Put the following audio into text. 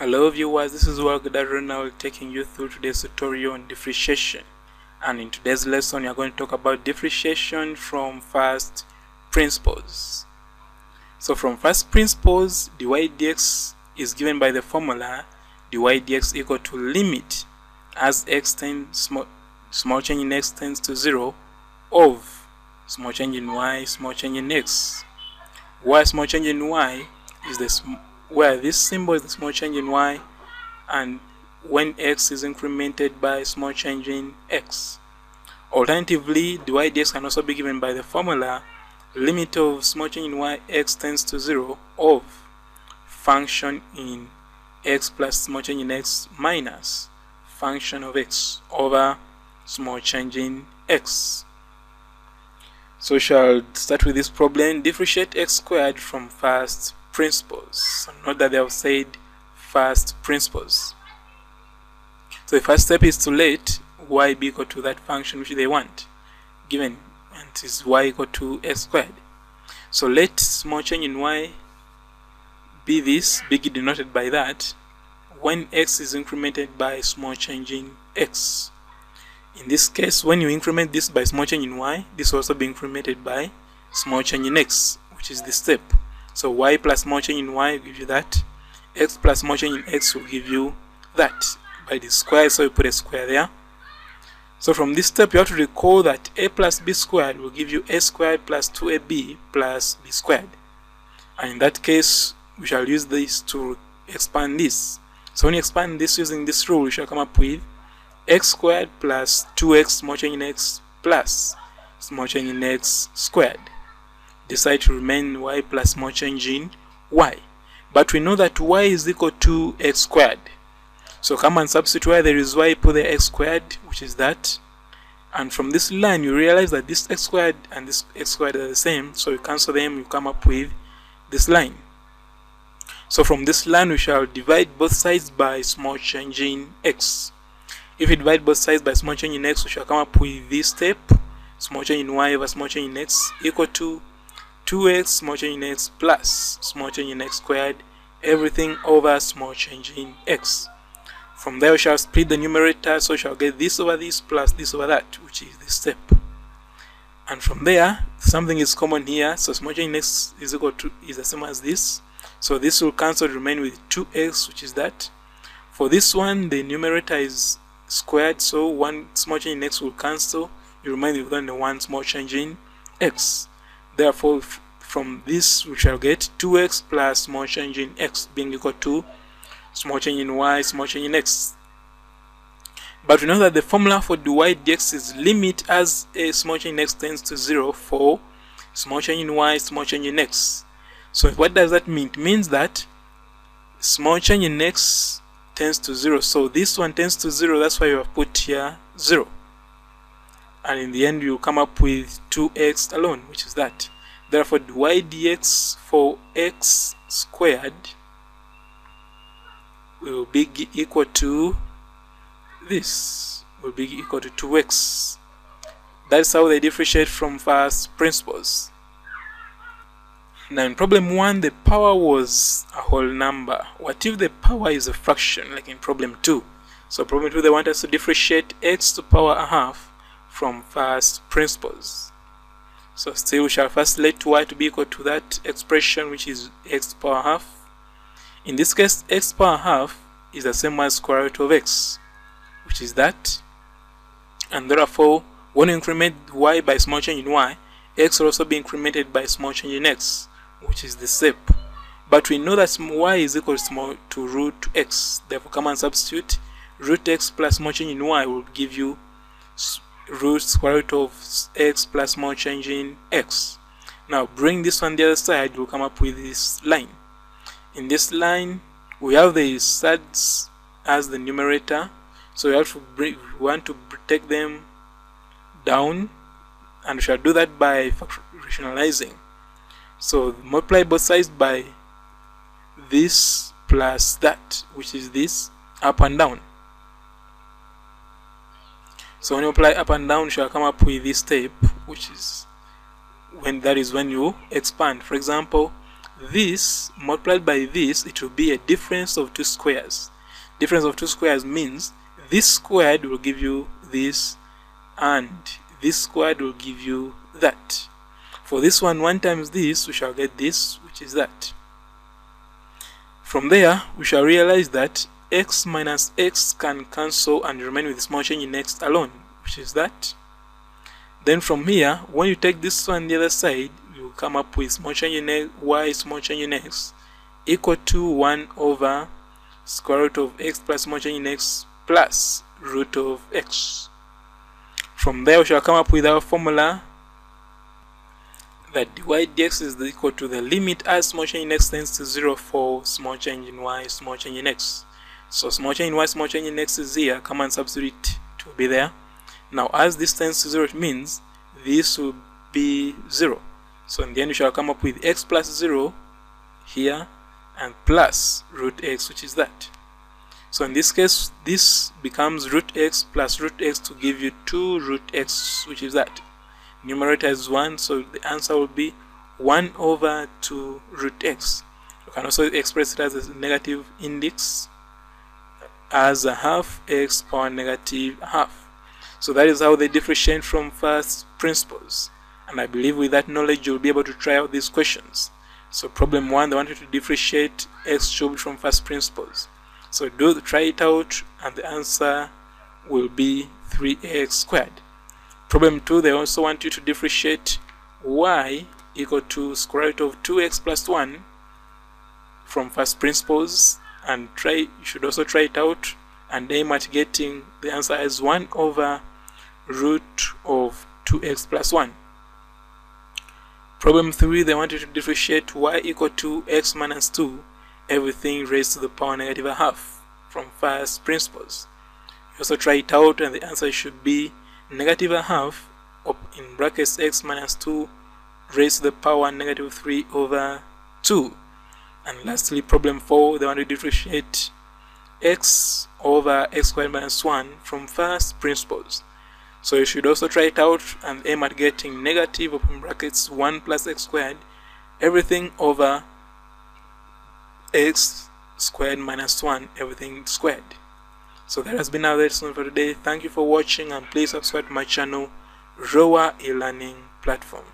Hello viewers, this is Walgda Ronald taking you through today's tutorial on differentiation. And in today's lesson, we are going to talk about differentiation from first principles. So from first principles, dy dx is given by the formula dy dx equal to limit as x tends small, small change in x tends to 0 of small change in y, small change in x. Why small change in y is the where this symbol is the small change in y and when x is incremented by small change in x. Alternatively, dy dx can also be given by the formula limit of small change in y x tends to 0 of function in x plus small change in x minus function of x over small change in x. So we shall start with this problem. Differentiate x squared from first principles. So note that they have said first principles. So the first step is to let y be equal to that function which they want, given and is y equal to x squared. So let small change in y be this, big denoted by that, when x is incremented by small change in x. In this case, when you increment this by small change in y, this will also be incremented by small change in x, which is the step. So y plus small change in y will give you that. x plus small change in x will give you that by the square, so you put a square there. So from this step, you have to recall that a plus b squared will give you a squared plus 2ab plus b squared. And in that case, we shall use this to expand this. So when you expand this using this rule, we shall come up with x squared plus 2x small change in x plus small change in x squared decide to remain y plus small change in y. But we know that y is equal to x squared. So come and substitute where there is y, put the x squared, which is that. And from this line, you realize that this x squared and this x squared are the same. So you cancel them, you come up with this line. So from this line, we shall divide both sides by small change in x. If we divide both sides by small change in x, we shall come up with this step, small change in y over small change in x equal to 2x small change in x plus small change in x squared everything over small change in x. From there we shall split the numerator so we shall get this over this plus this over that which is this step. And from there something is common here so small change in x is equal to is the same as this. So this will cancel remain with 2x which is that. For this one the numerator is squared so one small change in x will cancel. You remain with only one small change in x. Therefore, from this we shall get 2x plus small change in x being equal to small change in y, small change in x. But we know that the formula for dy dx is limit as a small change in x tends to 0 for small change in y, small change in x. So what does that mean? It means that small change in x tends to 0. So this one tends to 0, that's why you have put here 0 and in the end you come up with 2x alone which is that. Therefore dy dx for x squared will be equal to this will be equal to 2x that's how they differentiate from first principles. Now in problem 1 the power was a whole number. What if the power is a fraction like in problem 2 so problem 2 they want us to differentiate x to power a half from first principles. So still we shall first let y to be equal to that expression which is x power half. In this case x power half is the same as square root of x which is that and therefore when you increment y by small change in y x will also be incremented by small change in x which is the step but we know that y is equal to, small, to root x therefore come and substitute root x plus small change in y will give you root square root of x plus small change in x. Now bring this on the other side, we'll come up with this line. In this line, we have the sides as the numerator, so we have to bring, we want to take them down, and we shall do that by rationalizing. So multiply both sides by this plus that, which is this up and down. So when you apply up and down, you shall come up with this step, which is when that is when you expand. For example, this multiplied by this it will be a difference of two squares. Difference of two squares means this squared will give you this and this squared will give you that. For this one 1 times this we shall get this which is that. From there we shall realize that x minus x can cancel and remain with small change in x alone which is that. Then from here when you take this one the other side you come up with small change in x, y small change in x equal to 1 over square root of x plus small change in x plus root of x. From there we shall come up with our formula that dy dx is equal to the limit as small change in x tends to 0 for small change in y small change in x so small change in y small change in x is here come and substitute to be there. Now as this tends to 0 it means this will be 0 so in the end we shall come up with x plus 0 here and plus root x which is that. So in this case this becomes root x plus root x to give you 2 root x which is that. Numerator is 1 so the answer will be 1 over 2 root x. You can also express it as a negative index as a half x power negative half. So that is how they differentiate from first principles. And I believe with that knowledge you'll be able to try out these questions. So problem 1 they want you to differentiate x cubed from first principles. So do try it out and the answer will be 3x squared. Problem 2, they also want you to differentiate y equal to square root of 2x plus 1 from first principles and try you should also try it out and aim at getting the answer as 1 over root of 2x plus 1. Problem 3, they want you to differentiate y equal to x minus 2, everything raised to the power negative a half from first principles. You also try it out and the answer should be negative a half of in brackets x minus 2 raised to the power negative 3 over 2 and lastly problem 4 they want to differentiate x over x squared minus 1 from first principles. So you should also try it out and aim at getting negative open brackets 1 plus x squared everything over x squared minus 1 everything squared. So that has been our lesson for today. Thank you for watching and please subscribe to my channel Rowa e-learning platform